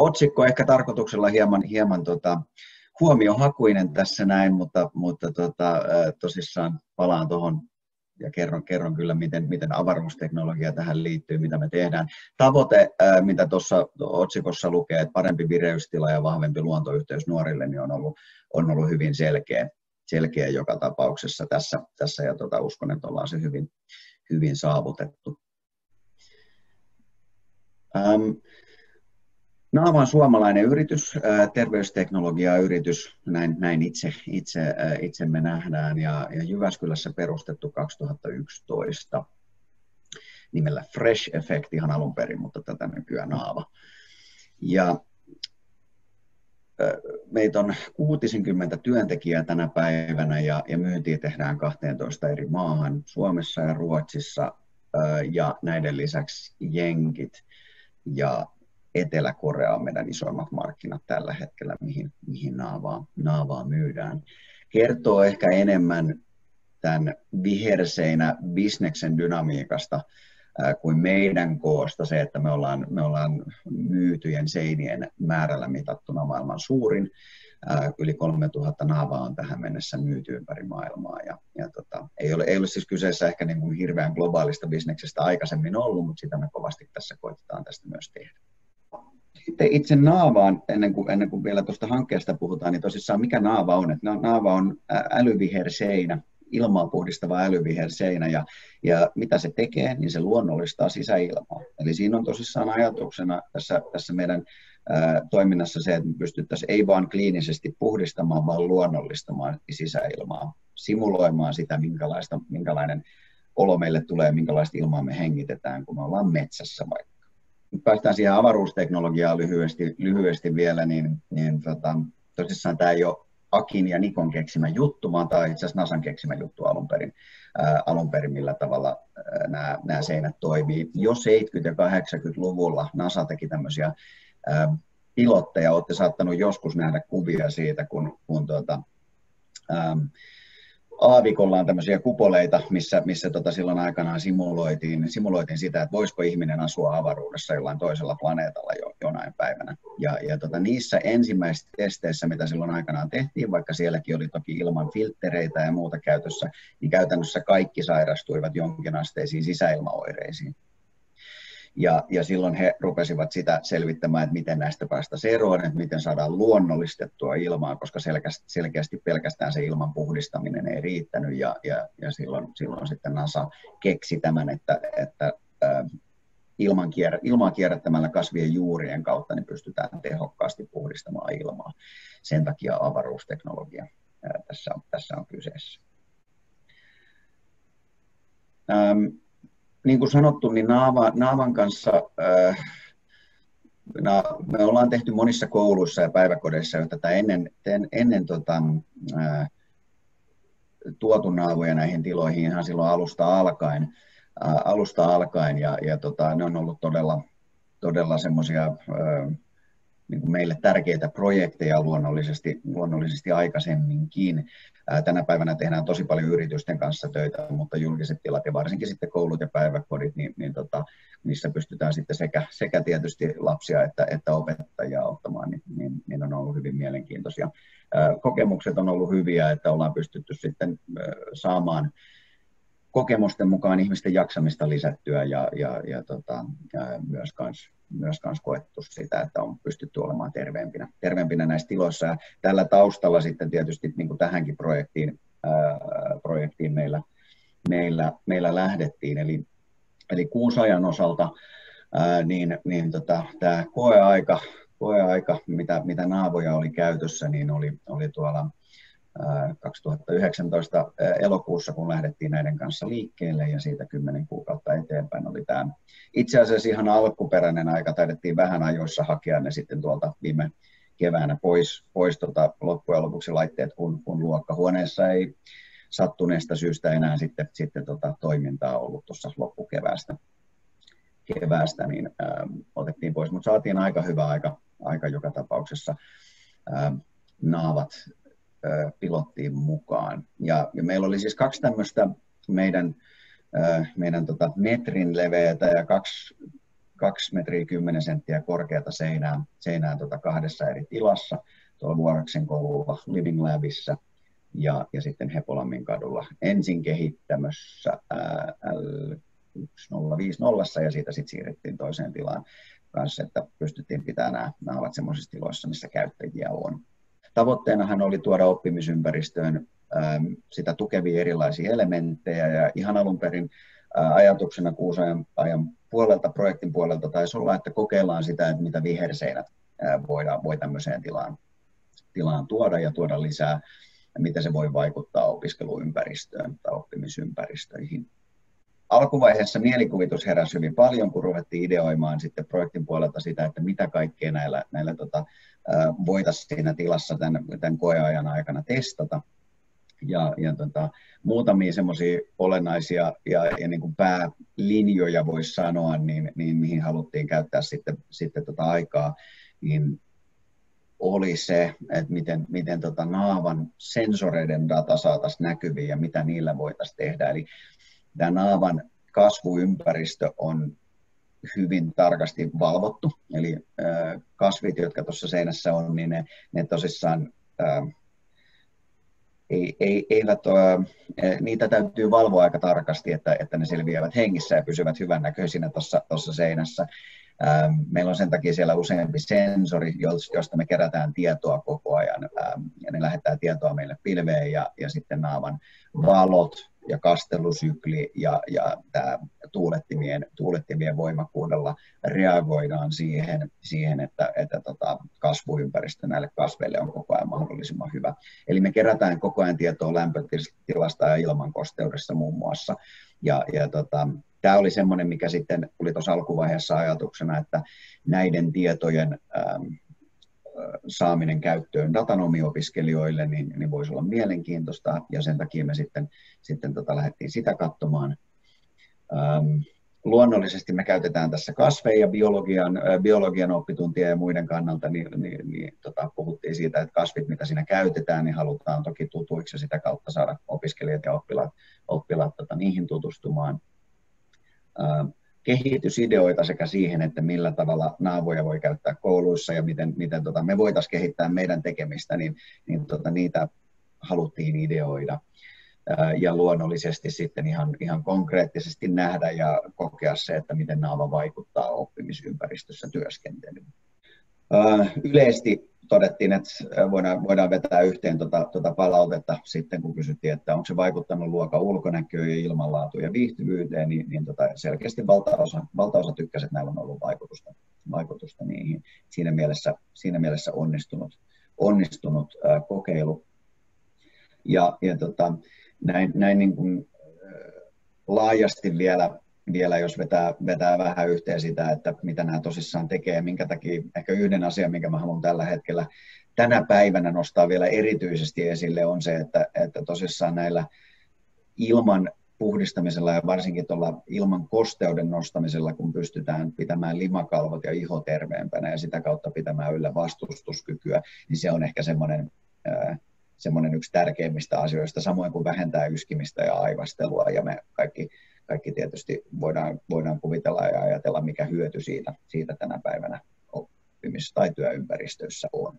otsikko ehkä tarkoituksella hieman, hieman tota, huomiohakuinen tässä näin, mutta, mutta tota, tosissaan palaan tuohon ja kerron, kerron kyllä, miten, miten avaruusteknologia tähän liittyy, mitä me tehdään. Tavoite, mitä tuossa otsikossa lukee, että parempi vireystila ja vahvempi luontoyhteys nuorille, niin on ollut, on ollut hyvin selkeä, selkeä joka tapauksessa tässä, tässä ja tota, uskon, että ollaan se hyvin, hyvin saavutettu. Ähm, Naava on suomalainen yritys, terveysteknologiayritys, näin, näin itse, itse, itse me nähdään, ja, ja Jyväskylässä perustettu 2011 nimellä Fresh Effect ihan alun perin, mutta tätä nykyään Naava. Ja meitä on 60 työntekijää tänä päivänä ja, ja myyntiä tehdään 12 eri maahan, Suomessa ja Ruotsissa ja näiden lisäksi Jenkit. Ja Etelä-Korea on meidän isoimmat markkinat tällä hetkellä, mihin, mihin naavaa, naavaa myydään. Kertoo ehkä enemmän tämän viherseinä bisneksen dynamiikasta kuin meidän koosta se, että me ollaan, me ollaan myytyjen seinien määrällä mitattuna maailman suurin. Yli 3000 naavaa on tähän mennessä myyty ympäri maailmaa. Ja, ja tota, ei, ole, ei ole siis kyseessä ehkä niin kuin hirveän globaalista bisneksestä aikaisemmin ollut, mutta sitä me kovasti tässä koitetaan tästä myös tehdä. Sitten itse naavaan, ennen kuin, ennen kuin vielä tuosta hankkeesta puhutaan, niin tosissaan mikä naava on? Että naava on älyviherseinä, ilmaa puhdistava älyviherseinä, ja, ja mitä se tekee, niin se luonnollistaa sisäilmaa. Eli siinä on tosissaan ajatuksena tässä, tässä meidän toiminnassa se, että me pystyttäisiin ei vain kliinisesti puhdistamaan, vaan luonnollistamaan sisäilmaa, simuloimaan sitä, minkälaista, minkälainen olo meille tulee, minkälaista ilmaa me hengitetään, kun me ollaan metsässä vaikka päästään siihen avaruusteknologiaan lyhyesti, lyhyesti vielä, niin, niin tota, tosissaan tämä ei ole Akin ja Nikon keksimä juttu, vaan tämä on itse asiassa NASAn keksimä juttu alun perin, ää, alun perin millä tavalla nämä, nämä seinät toimii. Jo 70- ja 80-luvulla NASA teki tämmöisiä ää, pilotteja, olette saattanut joskus nähdä kuvia siitä, kun, kun tuota, ää, aavikolla on tämmöisiä kupoleita, missä, missä tota silloin aikanaan simuloitiin, simuloitiin sitä, että voisiko ihminen asua avaruudessa jollain toisella planeetalla jo, jonain päivänä. Ja, ja tota, niissä ensimmäisissä testeissä, mitä silloin aikanaan tehtiin, vaikka sielläkin oli toki ilman filttereitä ja muuta käytössä, niin käytännössä kaikki sairastuivat jonkinasteisiin sisäilmaoireisiin. Ja, ja silloin he rupesivat sitä selvittämään, että miten näistä päästä eroon, että miten saadaan luonnollistettua ilmaa, koska selkeästi, selkeästi pelkästään se ilman puhdistaminen ei riittänyt. Ja, ja, ja silloin, silloin sitten NASA keksi tämän, että, että ilman, kier, ilmaa kierrättämällä kasvien juurien kautta niin pystytään tehokkaasti puhdistamaan ilmaa. Sen takia avaruusteknologia tässä, on, tässä on kyseessä. Niin kuin sanottu, niin Naava, Naavan kanssa äh, me ollaan tehty monissa kouluissa ja päiväkodeissa jo tätä ennen, ennen tota, äh, tuotu naavoja näihin tiloihin ihan silloin alusta alkaen, äh, alusta alkaen. Ja, ja tota, ne on ollut todella, todella semmoisia niin kuin meille tärkeitä projekteja luonnollisesti, luonnollisesti aikaisemminkin. Tänä päivänä tehdään tosi paljon yritysten kanssa töitä, mutta julkiset tilat ja varsinkin sitten koulut ja päiväkodit, niin, niin tota, niissä pystytään sitten sekä, sekä tietysti lapsia että, että opettajia auttamaan, niin, niin, niin on ollut hyvin mielenkiintoisia. Kokemukset on ollut hyviä, että ollaan pystytty sitten saamaan kokemusten mukaan ihmisten jaksamista lisättyä ja, ja, ja, tota, ja myös, kans, myös kans koettu sitä, että on pystytty olemaan terveempinä, terveempinä näissä tiloissa. Ja tällä taustalla sitten tietysti niin kuin tähänkin projektiin, ää, projektiin meillä, meillä, meillä lähdettiin. Eli, eli kuusajan osalta ää, niin, niin tota, tämä koeaika, koeaika mitä, mitä naavoja oli käytössä, niin oli, oli tuolla 2019 elokuussa, kun lähdettiin näiden kanssa liikkeelle ja siitä kymmenen kuukautta eteenpäin oli tämä itse asiassa ihan alkuperäinen aika, taidettiin vähän ajoissa hakea ne sitten tuolta viime keväänä pois, pois tota, loppujen lopuksi laitteet, kun, kun luokkahuoneessa ei sattuneesta syystä enää sitten, sitten tota, toimintaa ollut tuossa loppukeväästä, keväästä, niin ää, otettiin pois, mutta saatiin aika hyvä aika, aika joka tapauksessa. Ää, naavat pilottiin mukaan. Ja, ja meillä oli siis kaksi tämmöistä meidän, meidän tota metrin leveätä ja kaksi, 2 metriä 10 senttiä korkeata seinää, seinää tota kahdessa eri tilassa, tuolla Vuoraksen koululla Living Labissa ja, ja sitten Hepolammin kadulla ensin kehittämössä L1050 ja siitä sitten siirrettiin toiseen tilaan kanssa, että pystyttiin pitämään nämä, nämä ovat sellaisissa tiloissa, missä käyttäjiä on. Tavoitteenahan oli tuoda oppimisympäristöön sitä tukevia erilaisia elementtejä ja ihan alun perin ajatuksena kuusajan ajan puolelta, projektin puolelta taisi olla, että kokeillaan sitä, että mitä viherseinät voidaan, voi tämmöiseen tilaan, tilaan tuoda ja tuoda lisää, ja miten se voi vaikuttaa opiskeluympäristöön tai oppimisympäristöihin. Alkuvaiheessa mielikuvitus heräsi hyvin paljon, kun ruvettiin ideoimaan sitten projektin puolelta sitä, että mitä kaikkea näillä, näillä tota, voitaisiin siinä tilassa tämän, tämän koeajan aikana testata ja, ja tota, muutamia semmoisia olennaisia ja, ja niin kuin päälinjoja voisi sanoa, niin, niin mihin haluttiin käyttää sitten, sitten tota aikaa, niin oli se, että miten, miten tota naavan sensoreiden data saataisiin näkyviin ja mitä niillä voitaisiin tehdä. Eli tämä naavan kasvuympäristö on hyvin tarkasti valvottu, eli kasvit, jotka tuossa seinässä on, niin ne, ne tosissaan ei, ei, eivät, e, niitä täytyy valvoa aika tarkasti, että, että ne selviävät hengissä ja pysyvät hyvännäköisinä tuossa seinässä. Meillä on sen takia siellä useampi sensori, josta me kerätään tietoa koko ajan, ja ne lähettää tietoa meille pilveen, ja, ja sitten naavan valot, ja kastelusykli ja, ja tämä tuulettimien, tuulettimien voimakkuudella reagoidaan siihen, siihen että, että tota, kasvuympäristö näille kasveille on koko ajan mahdollisimman hyvä. Eli me kerätään koko ajan tietoa lämpötilasta ja ilmankosteudessa muun muassa. Ja, ja tota, tämä oli semmoinen, mikä sitten tuli tuossa alkuvaiheessa ajatuksena, että näiden tietojen ähm, saaminen käyttöön datanomiopiskelijoille, niin, niin voisi olla mielenkiintoista, ja sen takia me sitten, sitten tota, lähdettiin sitä katsomaan. Ähm, luonnollisesti me käytetään tässä kasveja biologian, äh, biologian oppituntia ja muiden kannalta, niin, niin, niin tota, puhuttiin siitä, että kasvit, mitä siinä käytetään, niin halutaan toki tutuiksi sitä kautta saada opiskelijat ja oppilaat, oppilaat tota, niihin tutustumaan. Ähm, kehitysideoita sekä siihen, että millä tavalla naavoja voi käyttää kouluissa ja miten, miten tota, me voitaisiin kehittää meidän tekemistä, niin, niin tota, niitä haluttiin ideoida. Ja luonnollisesti sitten ihan, ihan konkreettisesti nähdä ja kokea se, että miten naava vaikuttaa oppimisympäristössä työskentelyyn. Yleisesti todettiin, että voidaan, voidaan vetää yhteen tuota, tuota palautetta sitten, kun kysyttiin, että onko se vaikuttanut luokan ulkonäköön ja ilmanlaatuun ja viihtyvyyteen, niin, niin tota selkeästi valtaosa, valtaosa tykkäsi, että näillä on ollut vaikutusta, vaikutusta niihin. Siinä mielessä, siinä mielessä onnistunut, onnistunut ää, kokeilu. Ja, ja tota, näin, näin niin kuin, ää, laajasti vielä vielä, jos vetää, vetää vähän yhteen sitä, että mitä nämä tosissaan tekee, minkä takia ehkä yhden asian, minkä mä haluan tällä hetkellä tänä päivänä nostaa vielä erityisesti esille, on se, että, että tosissaan näillä ilman puhdistamisella ja varsinkin tuolla ilman kosteuden nostamisella, kun pystytään pitämään limakalvot ja iho terveempänä ja sitä kautta pitämään yllä vastustuskykyä, niin se on ehkä semmoinen, semmoinen yksi tärkeimmistä asioista, samoin kuin vähentää yskimistä ja aivastelua ja me kaikki kaikki tietysti voidaan, voidaan kuvitella ja ajatella, mikä hyöty siitä, siitä tänä päivänä oppimis- tai työympäristöissä on.